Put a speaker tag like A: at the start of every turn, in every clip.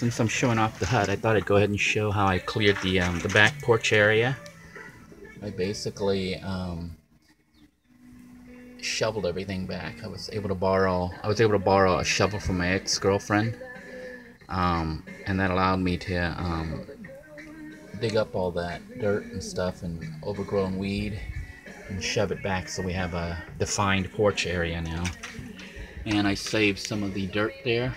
A: since I'm showing off the hut, I thought I'd go ahead and show how I cleared the um, the back porch area. I basically um, shoveled everything back. I was able to borrow I was able to borrow a shovel from my ex-girlfriend, um, and that allowed me to um, dig up all that dirt and stuff and overgrown weed and shove it back so we have a defined porch area now. And I saved some of the dirt there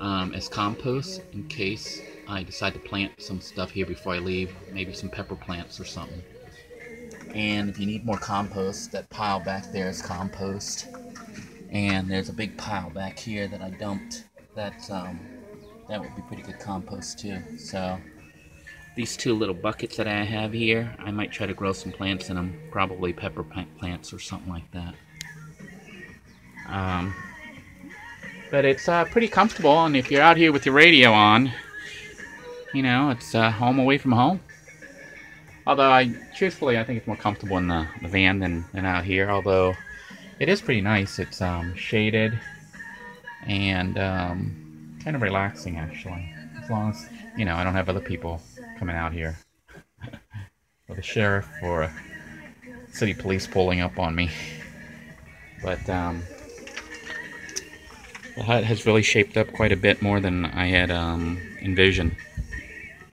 A: um, as compost in case I decide to plant some stuff here before I leave, maybe some pepper plants or something. And if you need more compost, that pile back there is compost. And there's a big pile back here that I dumped. That um, that would be pretty good compost too. So these two little buckets that I have here, I might try to grow some plants in them. Probably pepper plants or something like that. Um, but it's uh, pretty comfortable, and if you're out here with your radio on, you know, it's uh, home away from home. Although, I truthfully, I think it's more comfortable in the, the van than, than out here. Although, it is pretty nice. It's um, shaded and um, kind of relaxing, actually. As long as, you know, I don't have other people coming out here. or the sheriff or city police pulling up on me. But, um, the hut has really shaped up quite a bit more than I had um, envisioned.